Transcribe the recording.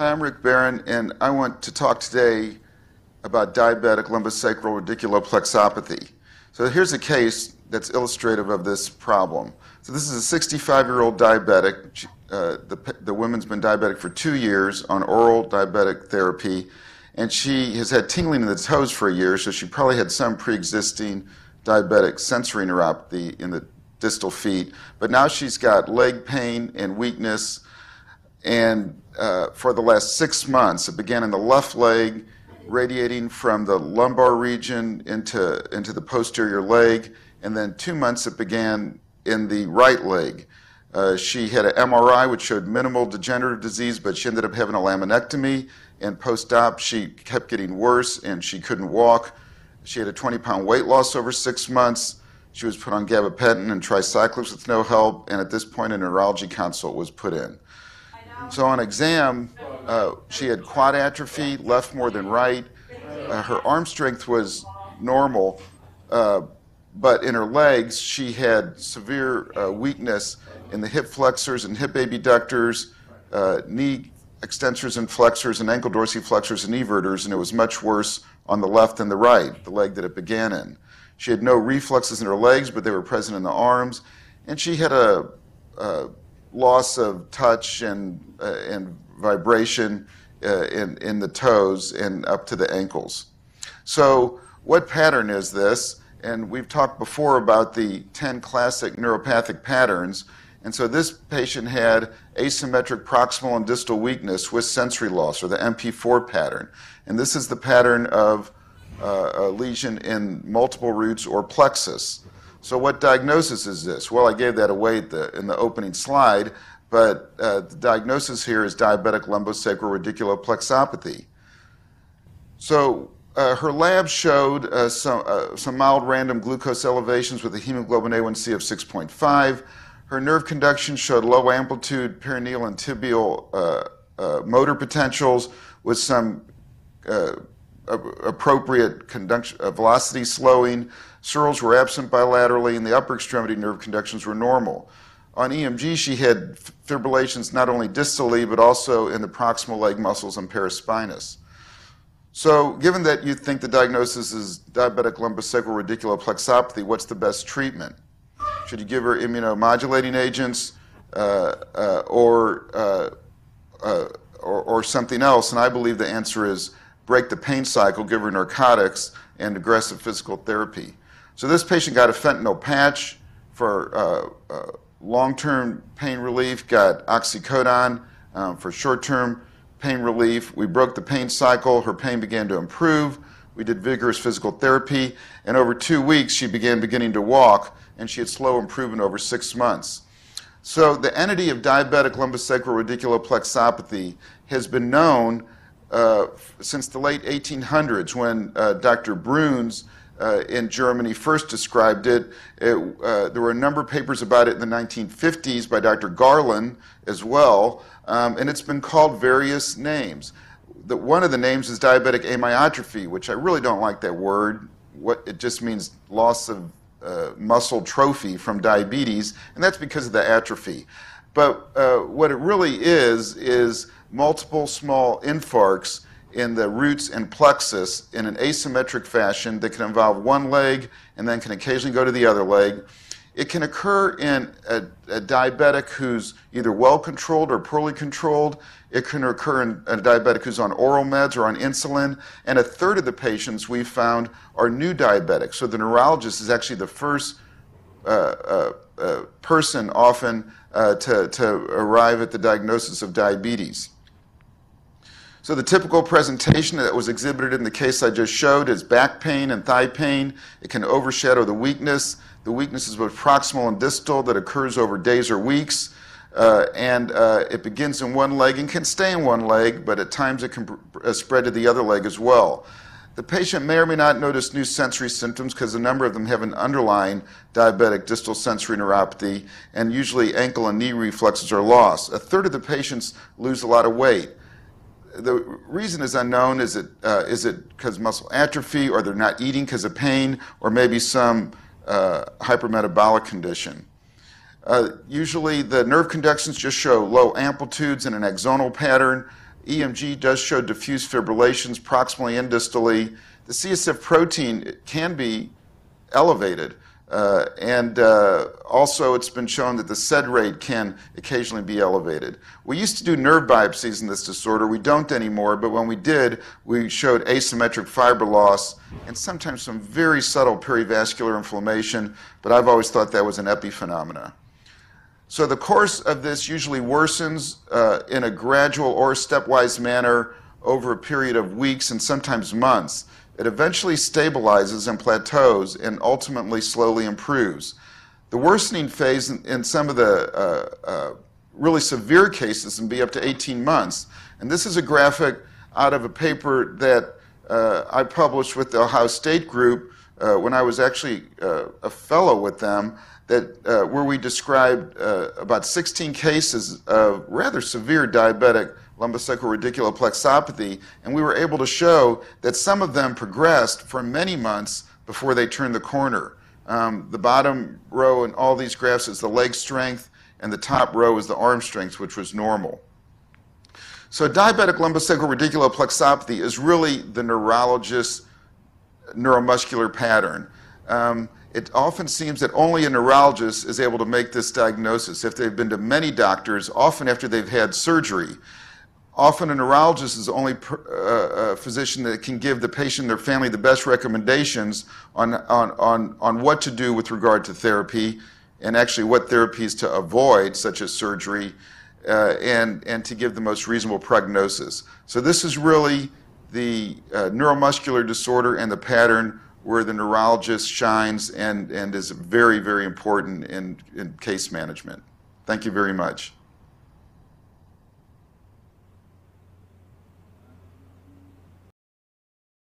Hi, I'm Rick Barohn, and I want to talk today about diabetic lumbosacral radiculoplexopathy. So here's a case that's illustrative of this problem. So this is a 65-year-old diabetic. Uh, the, the woman's been diabetic for two years on oral diabetic therapy, and she has had tingling in the toes for a year, so she probably had some pre-existing diabetic sensory neuropathy in the distal feet. But now she's got leg pain and weakness, and uh, for the last six months, it began in the left leg, radiating from the lumbar region into, into the posterior leg, and then two months it began in the right leg. Uh, she had an MRI which showed minimal degenerative disease, but she ended up having a laminectomy. And post op, she kept getting worse and she couldn't walk. She had a 20 pound weight loss over six months. She was put on gabapentin and tricyclics with no help. And at this point, a neurology consult was put in. So on exam, uh, she had quad atrophy, left more than right. Uh, her arm strength was normal, uh, but in her legs, she had severe uh, weakness in the hip flexors and hip abductors, uh, knee extensors and flexors, and ankle dorsiflexors and evertors, and it was much worse on the left than the right, the leg that it began in. She had no reflexes in her legs, but they were present in the arms, and she had a, a loss of touch and, uh, and vibration uh, in, in the toes and up to the ankles. So, what pattern is this? And we've talked before about the 10 classic neuropathic patterns. And so this patient had asymmetric proximal and distal weakness with sensory loss, or the MP4 pattern. And this is the pattern of uh, a lesion in multiple roots or plexus. So, what diagnosis is this? Well, I gave that away the, in the opening slide, but uh, the diagnosis here is diabetic lumbosacral radiculoplexopathy. So, uh, her lab showed uh, some, uh, some mild random glucose elevations with a hemoglobin A1C of 6.5. Her nerve conduction showed low amplitude peroneal and tibial uh, uh, motor potentials with some appropriate conduction, velocity slowing. Surals were absent bilaterally, and the upper extremity nerve conductions were normal. On EMG, she had fibrillations not only distally, but also in the proximal leg muscles and paraspinous. So, given that you think the diagnosis is diabetic lumbosacral radiculoplexopathy, what's the best treatment? Should you give her immunomodulating agents uh, uh, or, uh, uh, or, or something else? And I believe the answer is break the pain cycle, give her narcotics, and aggressive physical therapy. So this patient got a fentanyl patch for uh, uh, long-term pain relief, got oxycodone um, for short-term pain relief. We broke the pain cycle. Her pain began to improve. We did vigorous physical therapy, and over two weeks, she began beginning to walk, and she had slow improvement over six months. So the entity of diabetic lumbosacral radiculoplexopathy has been known uh, since the late 1800s when uh, Dr. Bruns uh, in Germany first described it. it uh, there were a number of papers about it in the 1950s by Dr. Garland as well, um, and it's been called various names. The, one of the names is diabetic amyotrophy, which I really don't like that word. What it just means loss of uh, muscle trophy from diabetes, and that's because of the atrophy. But what it really is is multiple small infarcts in the roots and plexus in an asymmetric fashion that can involve one leg and then can occasionally go to the other leg. It can occur in a, a diabetic who's either well controlled or poorly controlled. It can occur in a diabetic who's on oral meds or on insulin. And a third of the patients we found are new diabetics. So the neurologist is actually the first uh, uh, uh, person often uh, to, to arrive at the diagnosis of diabetes. So the typical presentation that was exhibited in the case I just showed is back pain and thigh pain. It can overshadow the weakness. The weakness is both proximal and distal that occurs over days or weeks. Uh, and uh, it begins in one leg and can stay in one leg, but at times it can uh, spread to the other leg as well. The patient may or may not notice new sensory symptoms because a number of them have an underlying diabetic distal sensory neuropathy, and usually ankle and knee reflexes are lost. A third of the patients lose a lot of weight the reason is unknown. Is it uh, is it because muscle atrophy, or they're not eating because of pain, or maybe some uh, hypermetabolic condition? Uh, usually, the nerve conductions just show low amplitudes and an axonal pattern. EMG does show diffuse fibrillations proximally and distally. The CSF protein can be elevated. Uh, and uh, also, it's been shown that the SED rate can occasionally be elevated. We used to do nerve biopsies in this disorder. We don't anymore, but when we did, we showed asymmetric fiber loss and sometimes some very subtle perivascular inflammation, but I've always thought that was an epiphenomena. So the course of this usually worsens uh, in a gradual or stepwise manner over a period of weeks and sometimes months. It eventually stabilizes and plateaus and ultimately slowly improves. The worsening phase in, in some of the uh, uh, really severe cases can be up to 18 months. And this is a graphic out of a paper that uh, I published with the Ohio State group uh, when I was actually uh, a fellow with them, that, uh, where we described about 16 cases of rather severe diabetic lumbosacral radiculoplexopathy, and we were able to show that some of them progressed for many months before they turned the corner. Um, the bottom row in all these graphs is the leg strength, and the top row is the arm strength, which was normal. So diabetic lumbosacral radiculoplexopathy is really the neurologist's neuromuscular pattern. Um, it often seems that only a neurologist is able to make this diagnosis if they've been to many doctors, often after they've had surgery. Often a neurologist is the only uh, physician that can give the patient and their family the best recommendations on, on, on, on what to do with regard to therapy and actually what therapies to avoid, such as surgery, uh, and, and to give the most reasonable prognosis. So this is really the uh, neuromuscular disorder and the pattern where the neurologist shines and, and is very, very important in, in case management. Thank you very much.